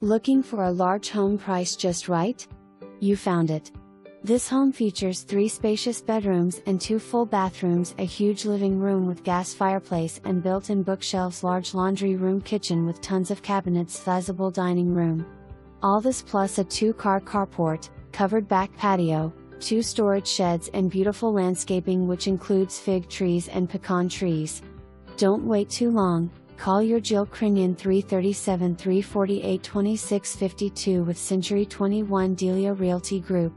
Looking for a large home price just right? You found it. This home features three spacious bedrooms and two full bathrooms, a huge living room with gas fireplace and built-in bookshelves, large laundry room, kitchen with tons of cabinets, sizable dining room. All this plus a two-car carport, covered back patio, two storage sheds and beautiful landscaping which includes fig trees and pecan trees. Don't wait too long, call your Jill Crinion 337 348 2652 with Century 21 Delia Realty Group.